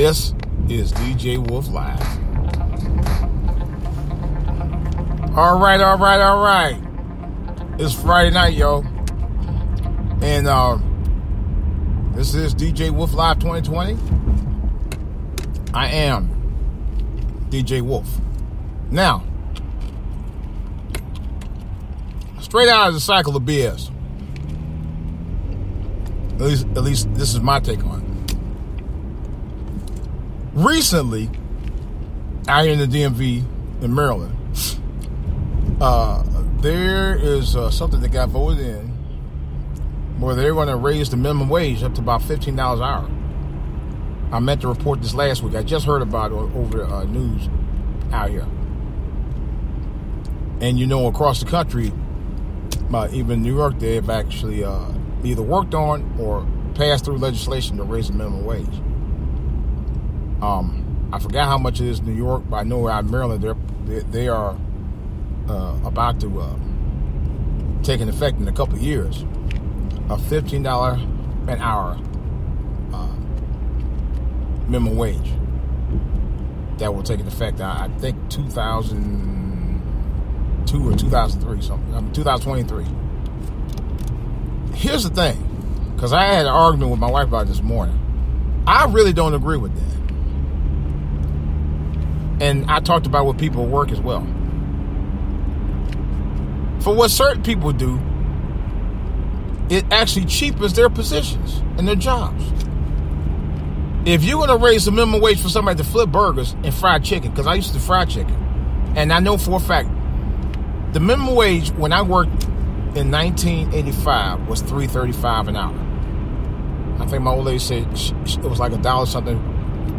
This is DJ Wolf Live. All right, all right, all right. It's Friday night, yo. And uh, this is DJ Wolf Live 2020. I am DJ Wolf. Now, straight out of the cycle of BS. At least, at least this is my take on it. Recently, out here in the DMV in Maryland, uh, there is uh, something that got voted in where they're going to raise the minimum wage up to about $15 an hour. I meant to report this last week. I just heard about it over uh, news out here. And you know, across the country, uh, even New York, they've actually uh, either worked on or passed through legislation to raise the minimum wage. Um, I forgot how much it is in New York, but I know out in Maryland, they're, they, they are uh, about to uh, take an effect in a couple of years. A fifteen dollar an hour uh, minimum wage that will take an effect. I, I think two thousand two or two thousand three something. I mean, two thousand twenty three. Here's the thing, because I had an argument with my wife about this morning. I really don't agree with that. And I talked about what people work as well for what certain people do, it actually cheapens their positions and their jobs. If you're going to raise the minimum wage for somebody to flip burgers and fried chicken, because I used to fry chicken, and I know for a fact the minimum wage when I worked in 1985 was 3.35 an hour. I think my old lady said it was like a dollar something.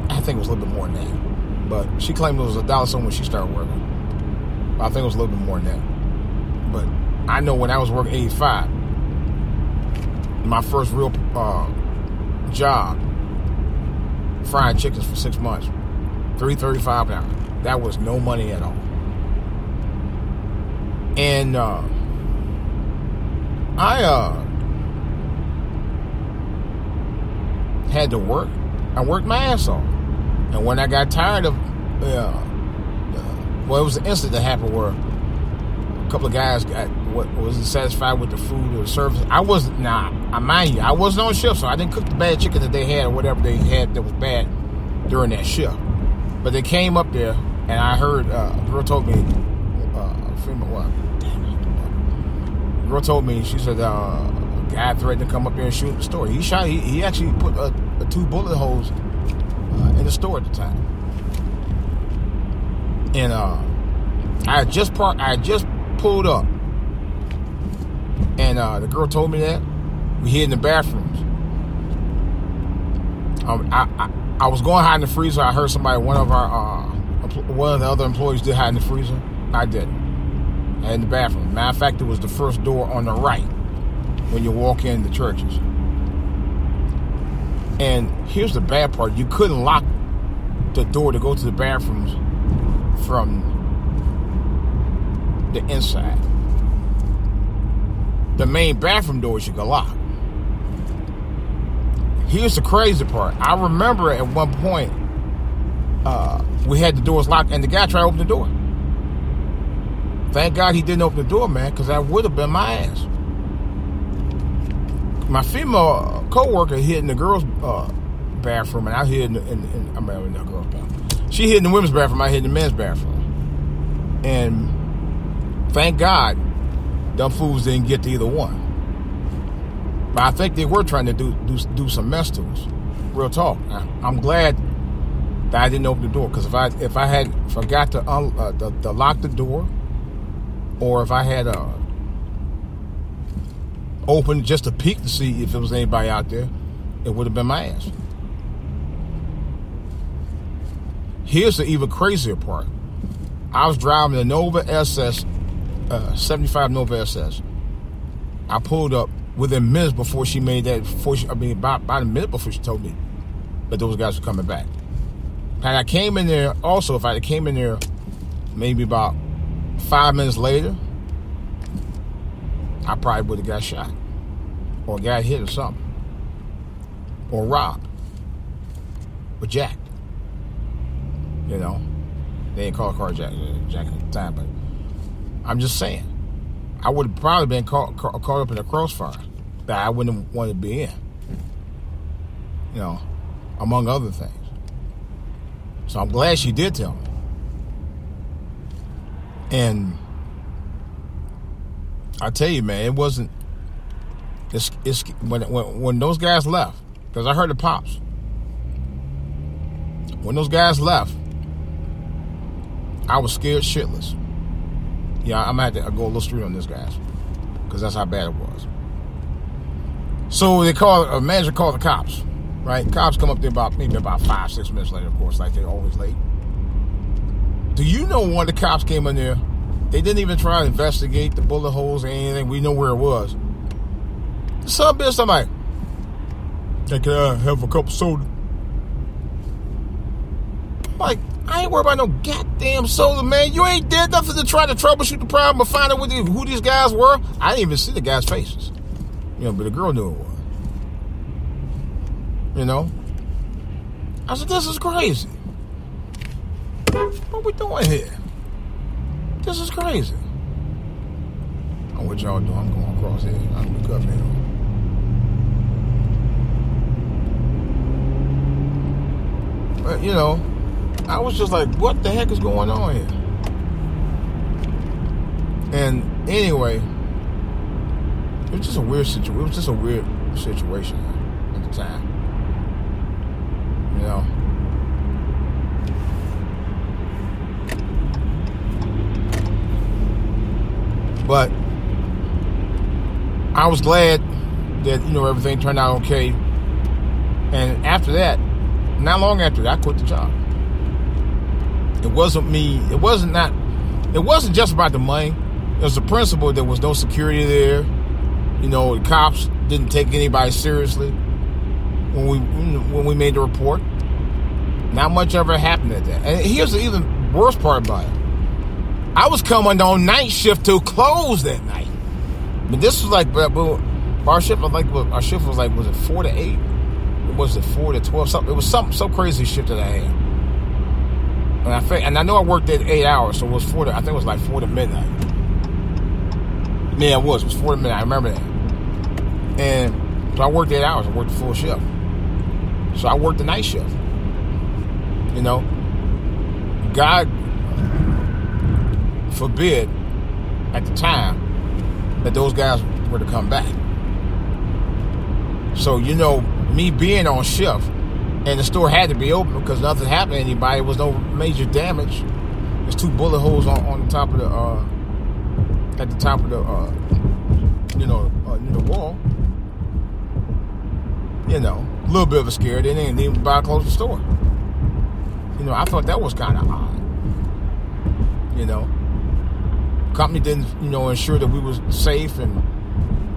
I think it was a little bit more than that, but she claimed it was a dollar something when she started working. I think it was a little bit more than that. But I know when I was working 85, my first real uh, job, frying chickens for six months, 335 an hour. That was no money at all. And uh, I uh, had to work. I worked my ass off. And when I got tired of, uh, well, it was an incident that happened where a couple of guys got what wasn't satisfied with the food or the service. I wasn't I mind you, I wasn't on shift, so I didn't cook the bad chicken that they had or whatever they had that was bad during that shift. But they came up there and I heard uh, a girl told me uh female what girl told me she said uh, a guy threatened to come up there and shoot the store. He shot he, he actually put a, a two bullet holes in the store at the time. And uh I just parked I just pulled up, and uh, the girl told me that we hid in the bathrooms. Um, I, I, I was going hide in the freezer. I heard somebody, one of our uh, one of the other employees did hide in the freezer. I didn't. I in the bathroom. Matter of fact, it was the first door on the right when you walk in the Church's. And here's the bad part: you couldn't lock the door to go to the bathrooms from the inside. The main bathroom doors you can lock. Here's the crazy part. I remember at one point uh, we had the doors locked and the guy tried to open the door. Thank God he didn't open the door, man, because that would have been my ass. My female co-worker hid in the girls' uh, bathroom, and I hid in, the, in, in I mean, in the girls' bathroom. She hid in the women's bathroom. I hid in the men's bathroom, and Thank God, them fools didn't get to either one. But I think they were trying to do do, do some mess to us. Real talk. I'm glad that I didn't open the door because if I if I had forgot to, un, uh, lock the door, or if I had uh, opened just a peek to see if there was anybody out there, it would have been my ass. Here's the even crazier part. I was driving the Nova SS uh, 75 Nova SS. I pulled up within minutes before she made that. Before she, I mean, about, about a minute before she told me that those guys were coming back. And I came in there also. If I came in there maybe about five minutes later, I probably would have got shot or got hit or something or robbed or jacked. You know, they didn't call it jack at the time, but I'm just saying, I would have probably been caught, caught up in a crossfire that I wouldn't want to be in. You know, among other things. So I'm glad she did tell me. And I tell you, man, it wasn't. It's, it's when, when when those guys left, because I heard the pops. When those guys left, I was scared shitless. Yeah, I'm gonna go a little straight on this, guys, because that's how bad it was. So they call a manager called the cops, right? Cops come up there about maybe about five, six minutes later, of course, like they're always late. Do you know when the cops came in there? They didn't even try to investigate the bullet holes or anything. We know where it was. Some bitch, I'm like, hey, can I have a couple soda? I'm like, I ain't worried about no goddamn soda, man. You ain't did nothing to try to troubleshoot the problem or find out who these guys were. I didn't even see the guys' faces. You know, but the girl knew it was. You know? I said, this is crazy. What we doing here? This is crazy. And what y'all doing? I'm going across here. I'm gonna cut me But you know, I was just like, what the heck is going on here? And anyway, it was just a weird situation. It was just a weird situation at the time. You know. But I was glad that, you know, everything turned out okay. And after that, not long after that, I quit the job. It wasn't me, it wasn't not, it wasn't just about the money. It was the principle there was no security there. You know, the cops didn't take anybody seriously when we when we made the report. Not much ever happened at that. And here's the even worse part about it. I was coming on night shift to close that night. But this was like, our shift was like, our shift was like, was it four to eight? Or was it four to twelve? Something. It was some so crazy shift that I had. And I and I know I worked at eight hours, so it was four to. I think it was like four to midnight. Yeah, it was. It was four to midnight. I remember that. And so I worked eight hours. I worked the full shift. So I worked the night shift. You know, God forbid at the time that those guys were to come back. So, you know, me being on shift and the store had to be open because nothing happened to anybody. Was no major damage. There's two bullet holes on, on the top of the, uh, at the top of the, uh, you know, uh, the wall. You know, a little bit of a scare. They didn't even buy close the store. You know, I thought that was kind of odd. You know, company didn't, you know, ensure that we was safe and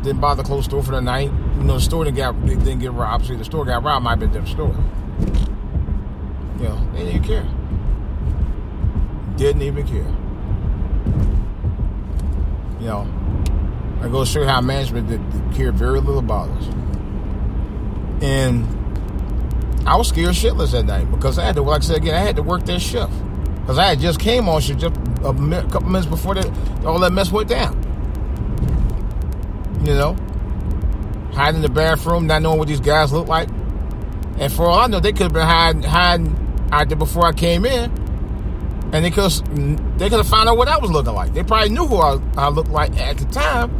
didn't bother close store for the night. You know, the store didn't get they didn't get robbed. See, the store got robbed might have been story. You know, they didn't care. Didn't even care. You know, I go show you how management did, did care very little about us. And I was scared shitless that night because I had to, like I said again, I had to work that shift because I had just came on shift just a couple minutes before that all that mess went down. You know, hiding in the bathroom, not knowing what these guys look like, and for all I know, they could have been hiding hiding out there before I came in, and they could they could have found out what I was looking like. They probably knew who I, I looked like at the time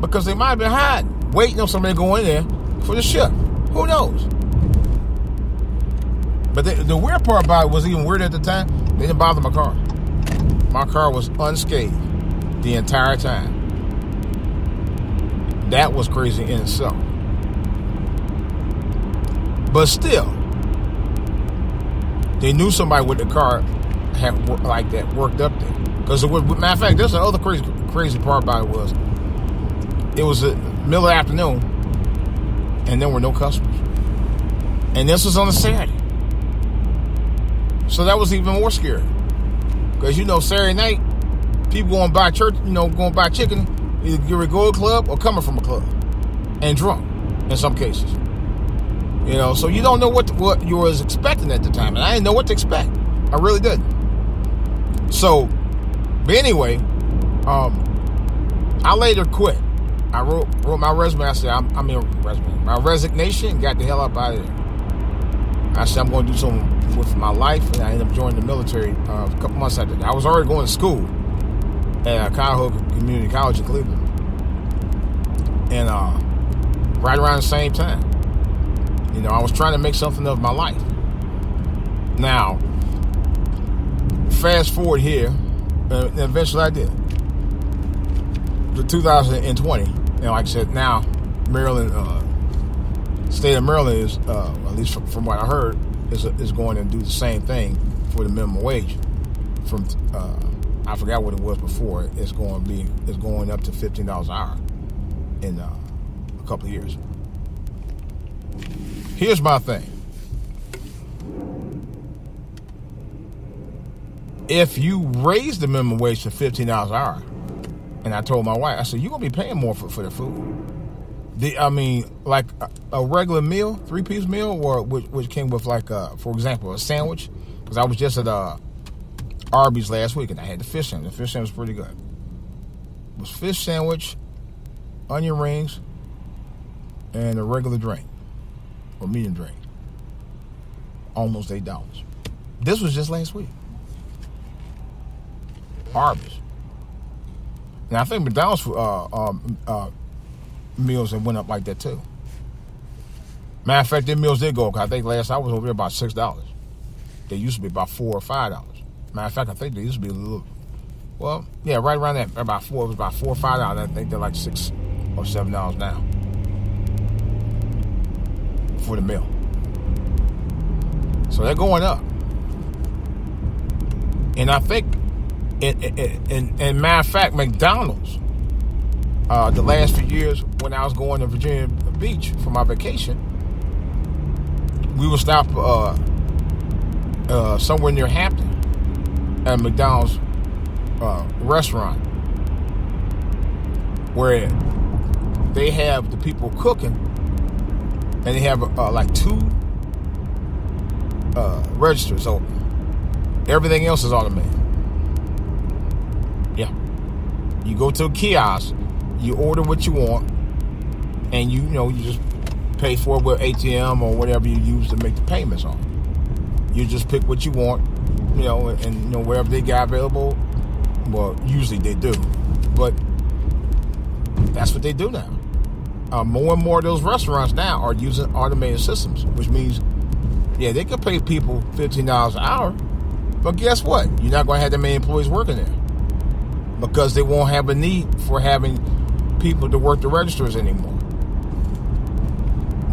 because they might have been hiding, waiting on somebody to go in there for the shift. Who knows? But the, the weird part about it was even weird at the time. They didn't bother my car. My car was unscathed the entire time. That was crazy in itself. But still, they knew somebody with the car had like that worked up there. Because matter of fact, there's the other crazy crazy part about it was it was a middle of the afternoon and there were no customers. And this was on a Saturday. So that was even more scary. Because you know, Saturday night, people going by church, you know, going by chicken, either you're a club or coming from a club. And drunk in some cases. You know, so you don't know what what you was expecting at the time, and I didn't know what to expect. I really didn't. So, but anyway, um, I later quit. I wrote wrote my resume. I said I'm, I'm in resume. My resignation. Got the hell up out of there. I said I'm going to do something with my life, and I ended up joining the military uh, a couple months after that. I was already going to school at Cuyahoga Community College in Cleveland, and uh, right around the same time, you know, I was trying to make something of my life. Now, fast forward here, eventually I did. The 2020, and like I said, now Maryland, uh, state of Maryland is, uh, at least from, from, what I heard, is, is going to do the same thing for the minimum wage. From uh, I forgot what it was before. It's going to be it's going up to fifteen dollars an hour in uh, a couple of years. Here's my thing. If you raise the minimum wage to fifteen dollars an hour, and I told my wife, I said, you're gonna be paying more for, for the food. The, I mean, like a, a regular meal, three piece meal, or which, which, came with like, uh, for example, a sandwich. Because I was just at uh, Arby's last week and I had the fish sandwich. The fish sandwich was pretty good. It was fish sandwich, onion rings, and a regular drink or medium drink. Almost eight dollars. This was just last week. Arby's. Now I think McDonald's uh, um, uh, meals have went up like that too. Matter of fact, their meals did go up. I think last I was over there about six dollars. They used to be about four or five dollars. Matter of fact, I think they used to be a little. Well, yeah, right around that. About four. It was about four or five dollars. I think they're like six or seven dollars now for the meal. So they're going up, and I think and, and, matter of fact, McDonald's, uh, the last few years when I was going to Virginia Beach for my vacation, we would stop uh, uh, somewhere near Hampton at McDonald's uh, restaurant where they have the people cooking and they have uh, like two uh, registers open. Everything else is automated. Yeah. You go to a kiosk, you order what you want, and you, you know, you just pay for it with ATM or whatever you use to make the payments on. You just pick what you want, you know, and, you know wherever they got available. Well, usually they do, but that's what they do now. Uh, more and more of those restaurants now are using automated systems, which means, yeah, they can pay people fifteen dollars an hour, but guess what? You're not going to have that many employees working there because they won't have a need for having people to work the registers anymore.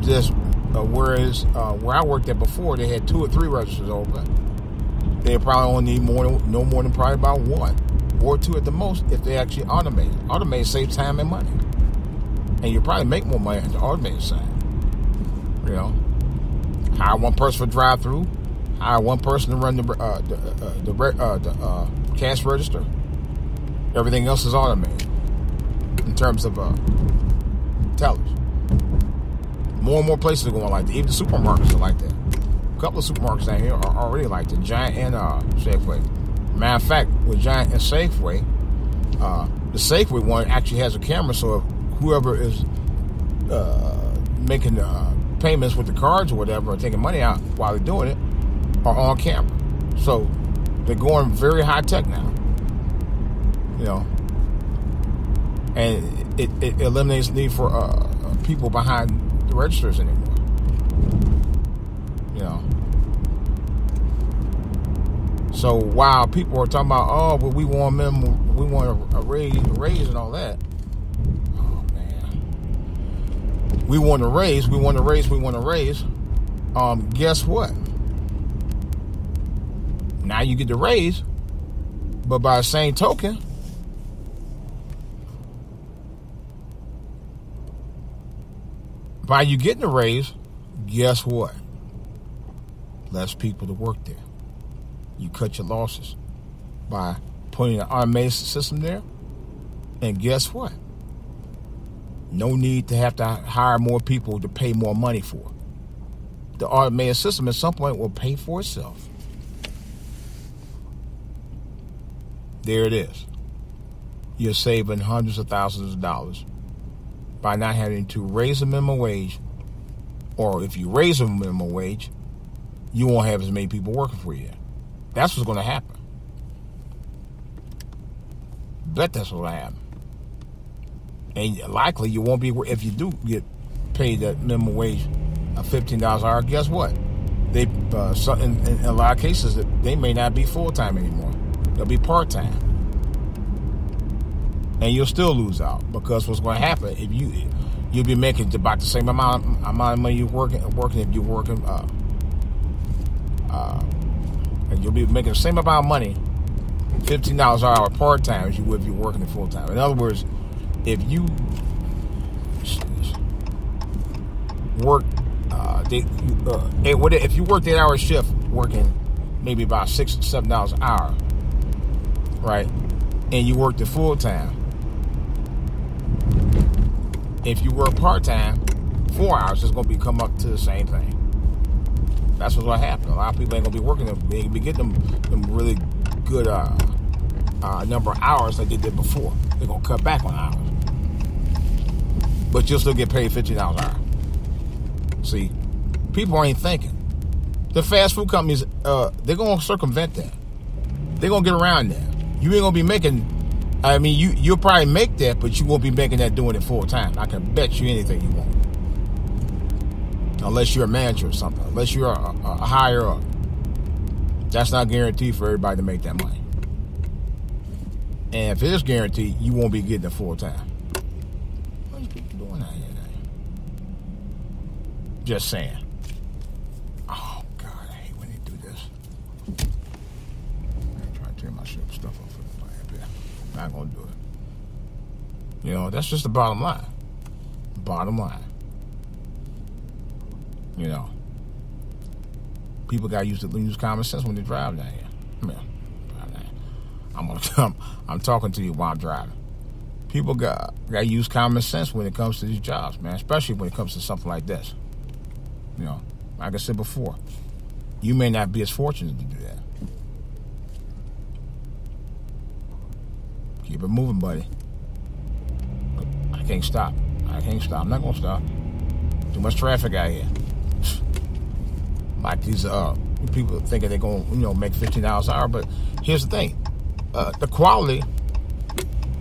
Just uh, whereas uh, where I worked at before, they had two or three registers open. They probably only need more, no more than probably about one or two at the most if they actually automate. Automate saves time and money, and you probably make more money on the automated side. You know, hire one person for drive through, hire one person to run the uh, the, uh, the, uh, the uh, cash register Everything else is automated in terms of uh, tellers. More and more places are going like that. Even the supermarkets are like that. A couple of supermarkets down here are already like that. Giant and uh, Safeway. Matter of fact, with Giant and Safeway, uh, the Safeway one actually has a camera, so whoever is uh, making uh, payments with the cards or whatever, or taking money out while they're doing it, are on camera. So they're going very high tech now you know, and it, it eliminates the need for uh, people behind the registers anymore. You know. So while people are talking about, oh, but we want minimum, we want a, a raise, a raise, and all that. Oh man, we want a raise, we want a raise, we want a raise. Um, guess what? Now you get the raise, but by the same token, By you getting a raise, guess what? Less people to work there. You cut your losses by putting an automated system there. And guess what? No need to have to hire more people to pay more money for. the automated system at some point will pay for itself. There it is. You're saving hundreds of thousands of dollars by not having to raise the minimum wage, or if you raise the minimum wage, you won't have as many people working for you. That's what's going to happen. Bet that's what'll happen. And likely you won't be if you do get paid that minimum wage of fifteen dollars an hour. Guess what? They uh, in, in, a lot of cases they may not be full time anymore. They'll be part time, and you'll still lose out because what's going to happen if you you'll be making about the same amount amount of money you're working working if you're working. Uh, uh, and you'll be making the same amount of money, fifteen dollars an hour part time as you would if you're working full time. In other words, if you work, uh, they, uh, if you work eight hour shift working maybe about six seven dollars an hour, right, and you work the full time. If you work part time, four hours, is going to be come up to the same thing. That's what's going to happen. A lot of people ain't going to be working. They ain't be getting them, them really good uh, uh, number of hours like they did before. They're going to cut back on hours but you'll still get paid fifty dollars an hour. See, people ain't thinking. The fast food companies, uh, they're gonna circumvent that. They're gonna get around that. You ain't gonna be making. I mean, you you'll probably make that, but you won't be making that doing it full time. I can bet you anything you won't, unless you're a manager or something. Unless you're a, a, higher up, that's not guaranteed for everybody to make that money. And if it is guaranteed, you won't be getting it full time. What are people doing out here? Just saying. Oh God, I hate when they do this. I'm trying to tear my shit stuff off of the Not gonna do it. You know, that's just the bottom line. Bottom line. You know. People got used to use common sense when they drive down here. Man, I'm gonna come. I'm talking to you while I'm driving. People got got use common sense when it comes to these jobs, man. Especially when it comes to something like this. You know, like I said before, you may not be as fortunate to do that. Keep it moving, buddy. Can't stop. I can't stop. I'm not gonna stop. Too much traffic out here. like these uh people thinking they're gonna you know make fifteen dollars an hour, but here's the thing: uh, the quality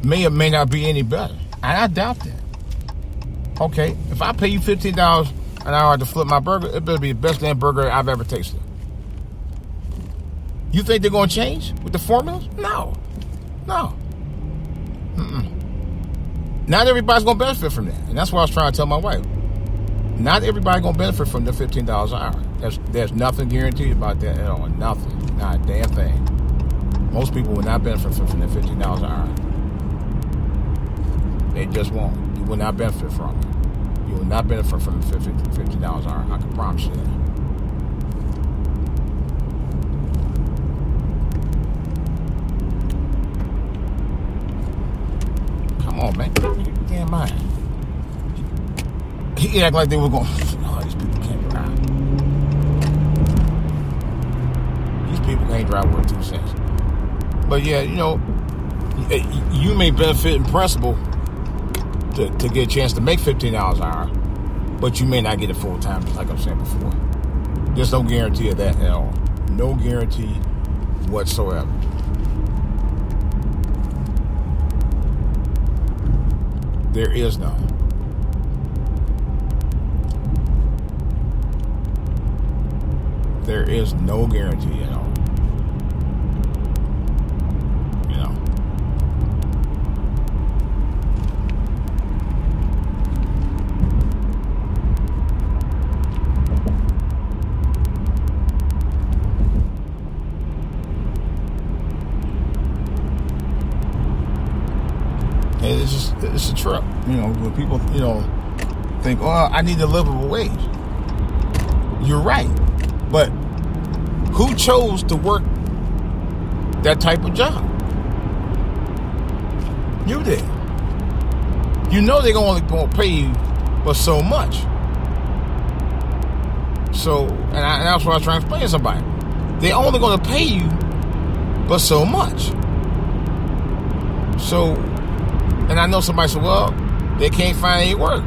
may or may not be any better, and I doubt that. Okay, if I pay you fifteen dollars an hour to flip my burger, it better be the best damn burger I've ever tasted. You think they're going to change with the formulas? No. No. Mm-mm. Not everybody's going to benefit from that. And that's what I was trying to tell my wife. Not everybody going to benefit from the $15 an hour. There's, there's nothing guaranteed about that at all. Nothing. Not a damn thing. Most people will not benefit from the $15 an hour. They just won't. You will not benefit from it. You will not benefit from the $50, dollars an hour. I can promise you that. On, man. Damn mind. He act like they were going, oh, these people can't drive. These people can't drive worth two cents. But yeah, you know, you may benefit in principle to, to get a chance to make $15 an hour, but you may not get it full time, like I'm saying before. There's no guarantee of that at all. No guarantee whatsoever. There is none. There is no guarantee at all. It's a trip. You know, when people you know think, oh, I need a livable wage. You're right, but who chose to work that type of job? You did. You know they're only going to pay you for so much. So, and, I, and that's what I was trying to explain to somebody. They're only going to pay you, but so much. So, and I know somebody said, well, they can't find any work.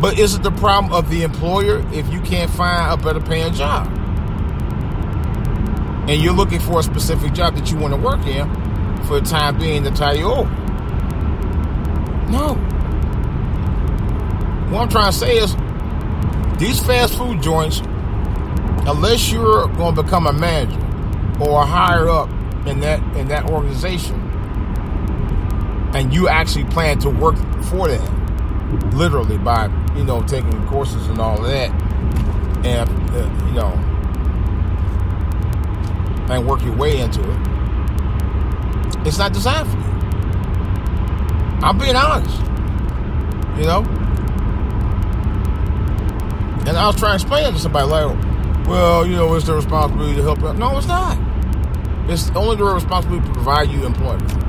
But is it the problem of the employer if you can't find a better paying job? And you're looking for a specific job that you want to work in for the time being to tie you over. No. What I'm trying to say is these fast food joints, unless you're going to become a manager or a higher up in that in that organization, and you actually plan to work for them, literally by you know taking courses and all that, and uh, you know, and work your way into it. It's not designed for you. I'm being honest, you know. And I was trying to explain to somebody like, well, you know, it's their responsibility to help out. No, it's not. It's only their responsibility to provide you employment.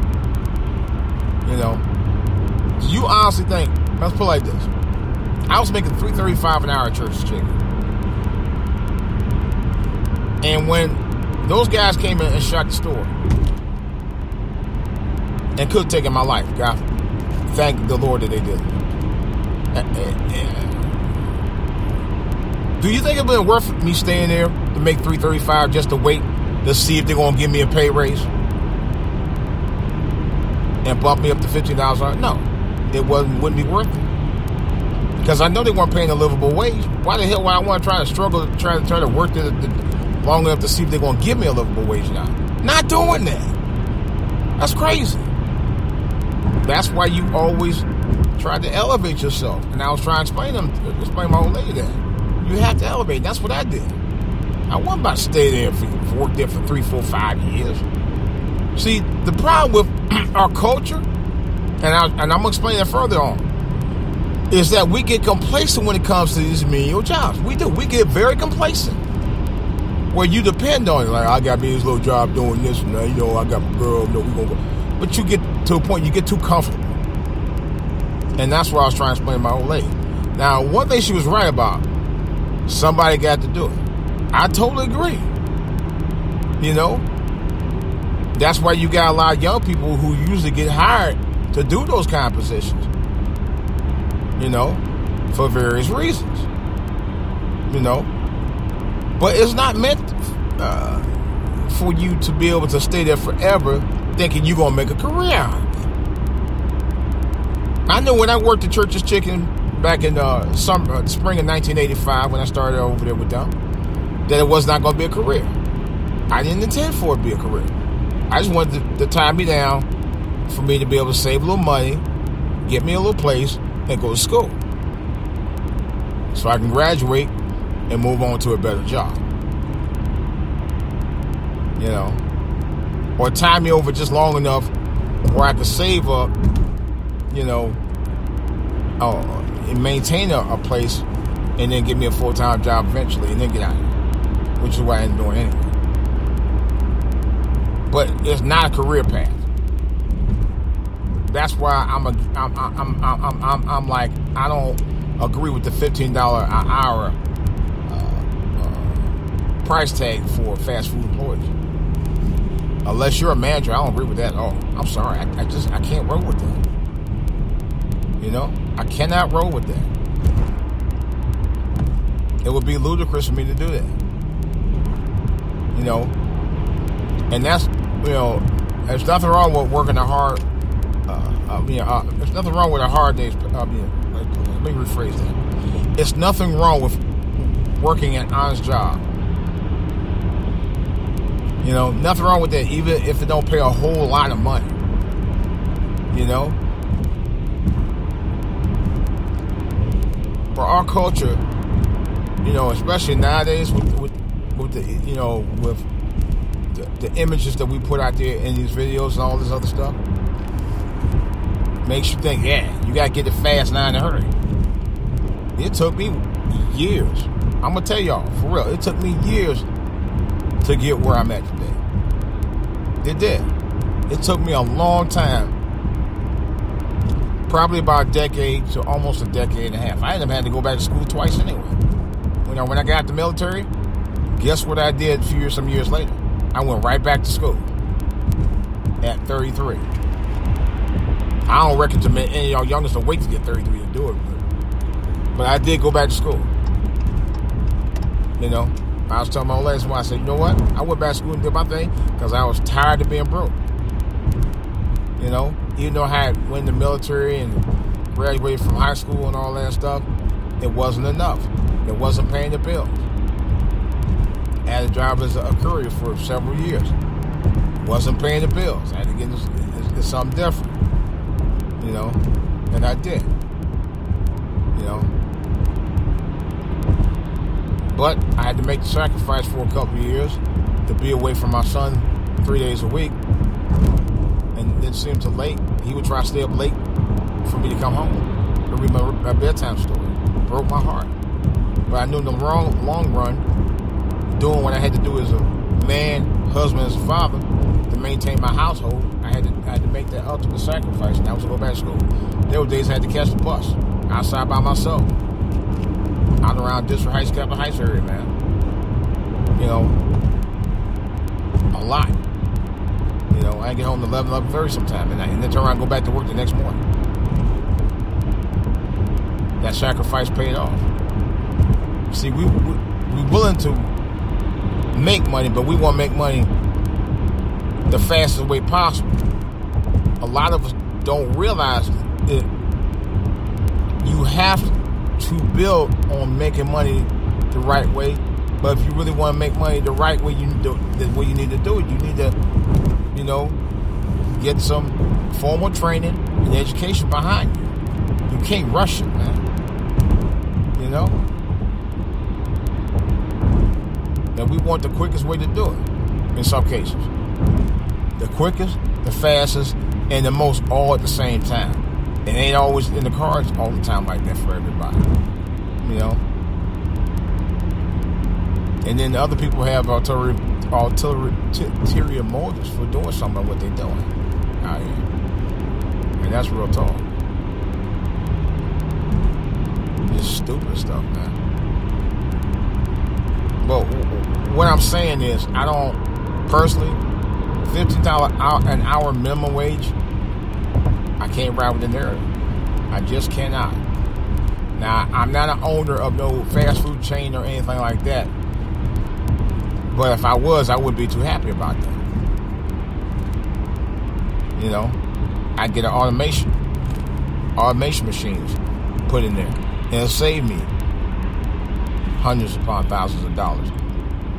You know, do you honestly think? Let's put it like this: I was making three thirty-five an hour at Church's Chicken, and when those guys came in and shot the store and could have taken my life, God, thank the Lord that they did. Eh, eh, do you think it would been worth me staying there to make three thirty-five just to wait to see if they're going to give me a pay raise and bump me up to fifteen dollars an hour? No, it wasn't. Wouldn't be worth it because I know they weren't paying a livable wage. Why the hell would I want to try to struggle, try to try to work there long enough to see if they're going to give me a livable wage now? Not doing that. That's crazy. That's why you always try to elevate yourself. And I was trying to explain them, explain my old lady that. You have to elevate. That's what I did. I wasn't about to stay there for, work there for three, four, five years. See, the problem with our culture, and, I, and I'm gonna explain that further on, is that we get complacent when it comes to these menial jobs. We do. We get very complacent. Where you depend on it, like I got me this little job doing this, and uh, you know I got my girl, you know we gonna go. But you get to a point you get too comfortable, and that's what I was trying to explain my old lady. Now, one thing she was right about Somebody got to do it. I totally agree. You know, that's why you got a lot of young people who usually get hired to do those kind of positions. You know, for various reasons. You know, but it's not meant uh, for you to be able to stay there forever, thinking you're gonna make a career out of it. I know when I worked at Church's Chicken back in uh, summer, uh, spring of 1985 when I started over there with them that it was not going to be a career. I didn't intend for it to be a career. I just wanted to, to tie me down for me to be able to save a little money, get me a little place, and go to school. So I can graduate and move on to a better job. You know, or tie me over just long enough where I could save up, you know, oh, and maintain a, a place and then get me a full time job eventually and then get out of here. Which is what I am doing anyway. But it's not a career path. That's why I'm a I'm I'm I'm I'm, I'm, like I don't agree with the fifteen dollar an hour uh, uh, price tag for fast food employees. Unless you're a manager, I don't agree with that at all. I'm sorry, I, I just I can't roll with that. You know, I cannot roll with that. It would be ludicrous for me to do that. You know, and that's you know, there's nothing wrong with working a hard. Uh, I mean, uh, there's nothing wrong with a hard day's. I mean, let me rephrase that. It's nothing wrong with working an honest job. You know, nothing wrong with that, even if it don't pay a whole lot of money. You know, for our culture, you know, especially nowadays with, with, with the, you know, with the, the, images that we put out there in these videos and all this other stuff, makes you think, yeah, you gotta get it fast in a hurry. It took me years. I'm gonna tell y'all for real. It took me years to get where I'm at today. It did. It took me a long time probably about a decade to almost a decade and a half. I ended up having to go back to school twice anyway. You know, when I got out the military, guess what I did a few years, some years later? I went right back to school at 33. I don't to any of y'all youngest to wait to get 33 to do it, but, but I did go back to school. You know, I was telling my last one, I said, you know what? I went back to school and did my thing because I was tired of being broke. You know, even though I had went in the military and graduated from high school and all that stuff, it wasn't enough. It wasn't paying the bills. Had a job as a courier for several years. Wasn't paying the bills. I had to get into, into something different. You know, and I did. You know. But I had to make the sacrifice for a couple years to be away from my son three days a week. And it seemed too late. He would try to stay up late for me to come home to read my, my bedtime story. Broke my heart. But I knew in the long, long run, doing what I had to do as a man, husband, as a father to maintain my household, I had to I had to make that ultimate sacrifice, and that was to go back to school. There were days I had to catch the bus outside by myself, out around District Heights, Capitol Heights area, man. You know, a lot. You know, I get home at 11, 11.30 sometime, and, I, and then turn around and go back to work the next morning. That sacrifice paid off. See, we, we we willing to make money, but we want to make money the fastest way possible. A lot of us don't realize that you have to build on making money the right way. But if you really want to make money the right way, you do the way you need to do it. You need to, you know, get some formal training and education behind you. You can't rush it, man. You know. And we want the quickest way to do it in some cases. The quickest, the fastest, and the most all at the same time. It ain't always in the cards all the time like that for everybody. You know? And then the other people have ulterior, ulterior motives for doing something what they're doing out here. And that's real talk. Just stupid stuff, man. But what I'm saying is, I don't personally, fifteen dollar uh, an hour minimum wage. I can't ride with the narrative. I just cannot. Now, I'm not an owner of no fast food chain or anything like that. But if I was, I wouldn't be too happy about that. You know, I get an automation, automation machines put in there, and it'll save me hundreds upon thousands of dollars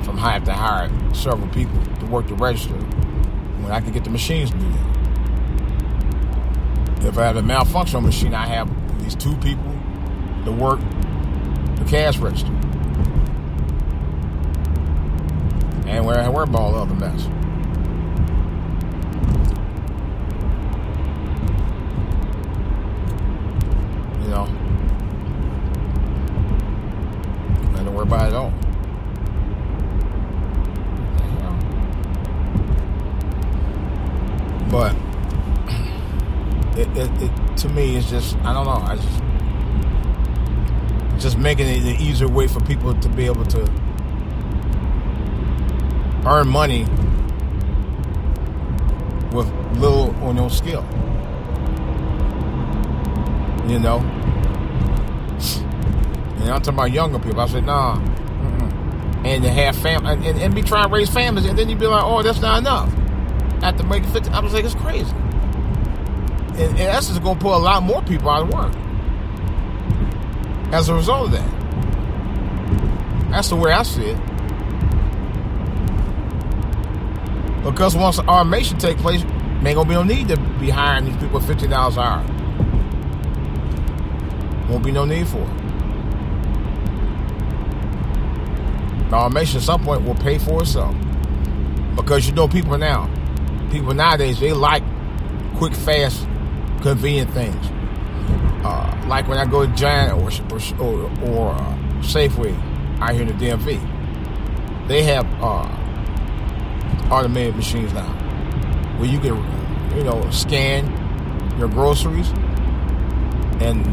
from having to hire several people to work the register when I can get the machines that. If I have a malfunctional machine, I have these two people to work the cash register. And where I worry about all the other mess. You know. I don't worry about it at all. But it, it, it, to me it's just I don't know. I just just making it an easier way for people to be able to earn money with little or no skill. You know? And I'm talking about younger people. I said, nah. And to have family, and, and, and, be trying to raise families, and then you'd be like, oh, that's not enough. After making 50, I was like, it's crazy. And, and that's just going to put a lot more people out of work as a result of that. That's the way I see it. Because once automation take place, ain't gonna be no need to be hiring these people fifty dollars an hour. Won't be no need for it. The automation at some point will pay for itself. Because you know people now, people nowadays they like quick, fast, convenient things. Uh, like when I go to Giant or or, or uh, Safeway out here in the DMV, they have uh, automated machines now where you can, you know, scan your groceries and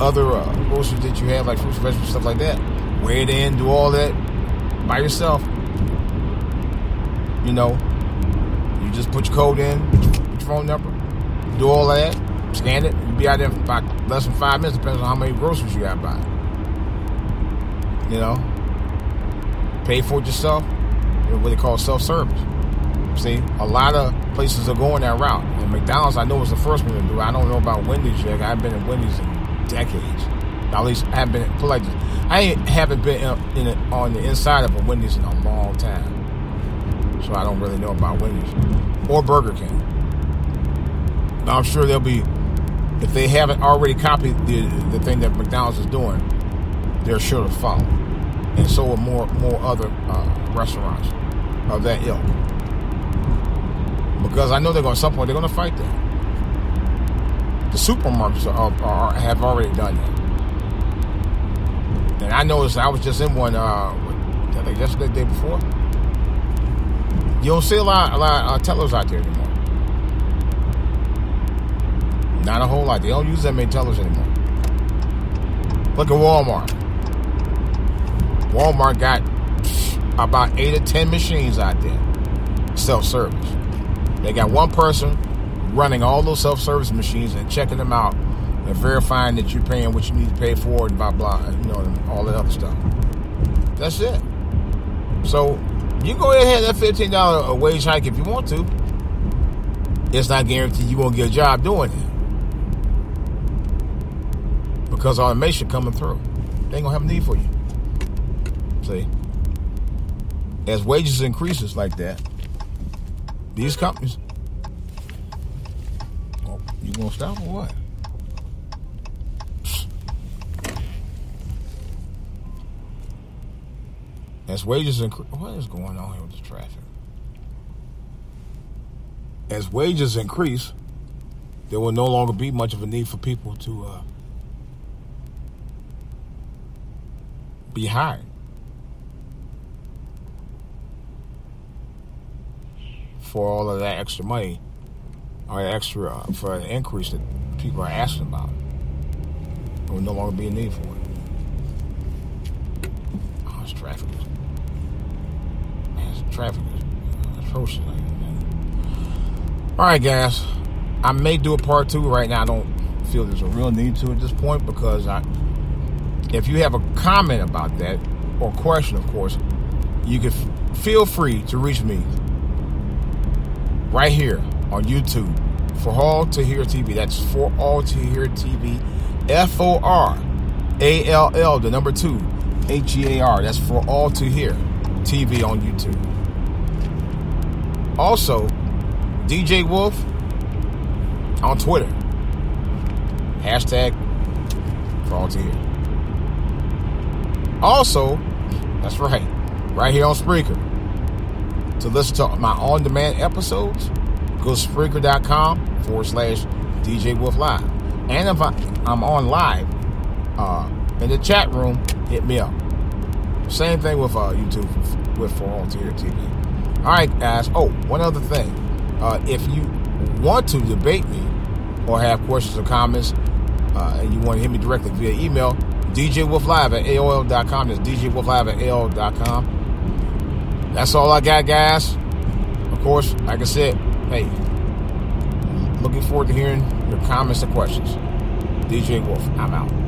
other uh, groceries that you have, like fruits, vegetables, stuff like that. weigh it in, do all that by yourself. You know, you just put your code in, your phone number, do all that, scan it, you'll be out there in less than five minutes, depends on how many groceries you got by. You know, pay for it yourself, what they call self service. See, a lot of places are going that route. And McDonald's, I know, was the first one to do it. I don't know about Wendy's yet. I haven't been in Wendy's in decades. At least I haven't been, I haven't been in, in on the inside of a Wendy's in a long time. So I don't really know about Wendy's or Burger King. Now I'm sure they'll be, if they haven't already copied the, the thing that McDonald's is doing, they're sure to follow. And so are more, more other uh, restaurants of that ilk. Because I know they're going to, some point, they're going to fight that. The supermarkets are, are, have already done that. And I noticed I was just in one, uh, I think yesterday, day before. You don't see a lot, a lot of uh, tellers out there anymore. Not a whole lot. They don't use that many tellers anymore. Look at Walmart. Walmart got about eight or ten machines out there, self-service. They got one person running all those self-service machines and checking them out and verifying that you're paying what you need to pay for and blah blah, you know, all that other stuff. That's it. So you go ahead and have that fifteen dollar wage hike if you want to. It's not guaranteed you're gonna get a job doing it because automation coming through. They ain't gonna have a need for you. See, as wages increases like that, these companies, oh, you gonna stop or what? As wages increase, what is going on here with the traffic? As wages increase, there will no longer be much of a need for people to uh, be hired. For all of that extra money or extra uh, for an increase that people are asking about, there will no longer be a need for it. Oh, it's traffic traffic is atrocious. All right, guys. I may do a part two. Right now, I don't feel there's a real need to at this point because I, if you have a comment about that or question, of course, you can feel free to reach me right here on YouTube for all to hear TV. That's for all to hear TV. F O R A L L, the number two, H E A R. That's for all to hear TV on YouTube. Also, DJ Wolf on Twitter. Hashtag for to. Also, that's right, right here on Spreaker. To listen to my on demand episodes, go to Spreaker.com forward slash DJ Wolf Live. And if I, am on live uh, in the chat room, hit me up. Same thing with uh, YouTube with For All to Hear TV. All right, guys. Oh, one other thing. Uh, if you want to debate me or have questions or comments, uh, and you want to hit me directly via email, djwolflive at AOL.com. That's djwolflive at AOL.com. That's all I got, guys. Of course, like I said, hey, looking forward to hearing your comments and questions. DJ Wolf, I'm out.